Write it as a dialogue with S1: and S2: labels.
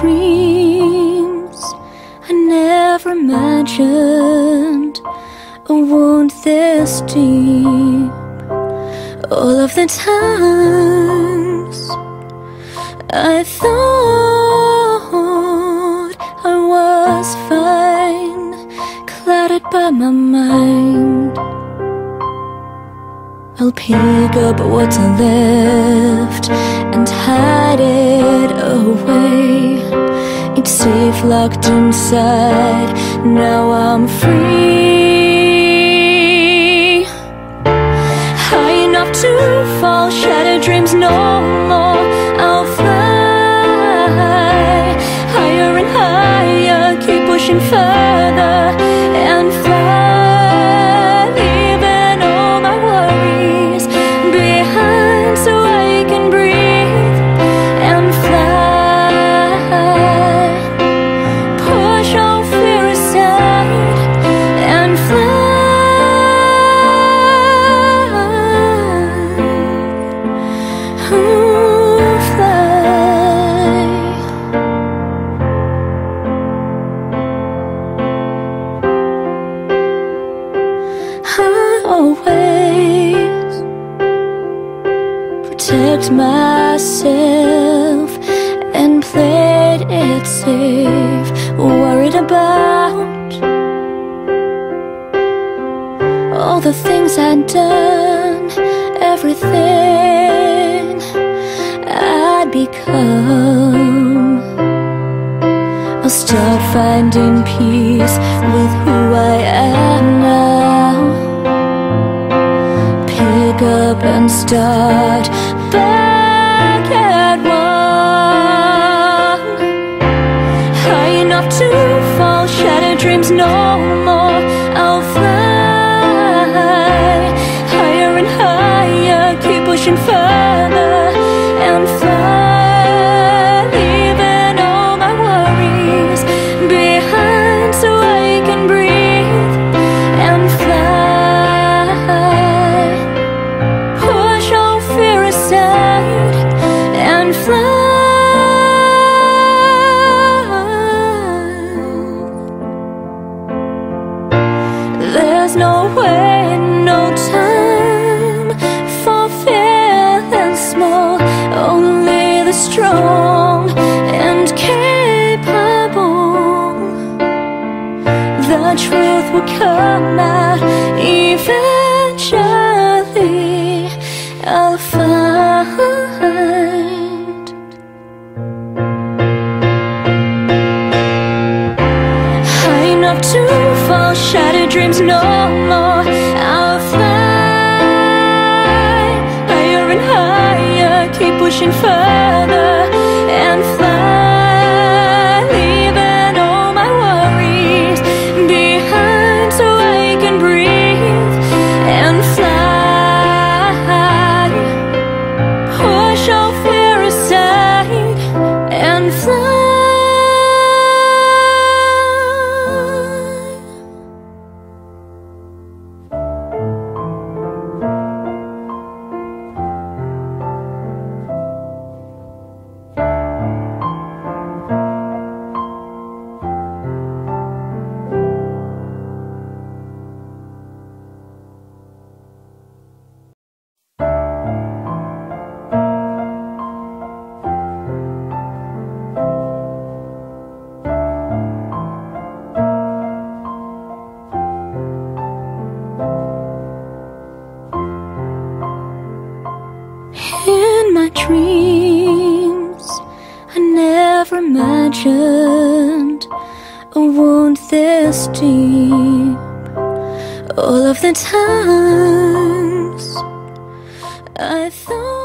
S1: dreams, I never imagined a wound this deep. All of the times I thought I was fine, clouded by my mind. I'll pick up what's left and hide safe locked inside. Now I'm free. High enough to fall, shattered dreams no more. I'll fly higher and higher, keep pushing further always protect myself and played it safe. Worried about all the things I'd done, everything I'd become. I'll start finding peace with no more. I'll fly higher and higher, keep pushing further and fly, leaving all my worries behind so I can breathe and fly. Push all fear aside There's no way, no time for feeling small. Only the strong and capable. The truth will come out eventually. I'll find. Enough to fall, shattered dreams no more. I'll fly higher and higher, keep pushing further dreams, I never imagined a wound this deep. All of the times I thought.